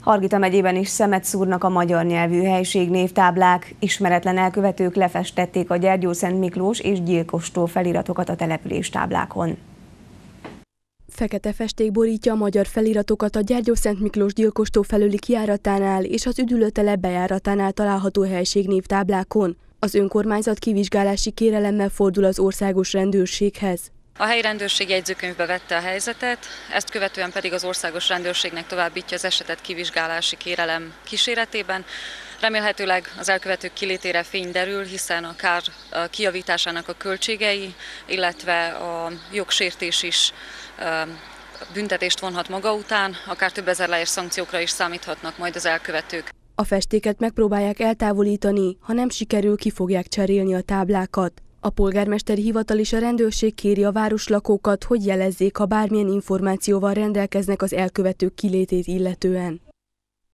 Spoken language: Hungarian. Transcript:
Hargita megyében is szemet szúrnak a magyar nyelvű helység névtáblák. Ismeretlen elkövetők lefestették a Gyergyó Szent Miklós és gyilkostól feliratokat a településtáblákon. Fekete festék borítja a magyar feliratokat a Gyergyó Szent Miklós gyilkostó felüli kiáratánál és az üdülőtele bejáratánál található helység névtáblákon. Az önkormányzat kivizsgálási kérelemmel fordul az országos rendőrséghez. A helyi rendőrség jegyzőkönyvbe vette a helyzetet, ezt követően pedig az országos rendőrségnek továbbítja az esetet kivizsgálási kérelem kíséretében. Remélhetőleg az elkövetők kilétére fény derül, hiszen a kár kiavításának a költségei, illetve a jogsértés is büntetést vonhat maga után, akár több ezer lejes szankciókra is számíthatnak majd az elkövetők. A festéket megpróbálják eltávolítani, ha nem sikerül, ki fogják cserélni a táblákat. A polgármesteri hivatal és a rendőrség kéri a városlakókat, hogy jelezzék, ha bármilyen információval rendelkeznek az elkövetők kilétét illetően.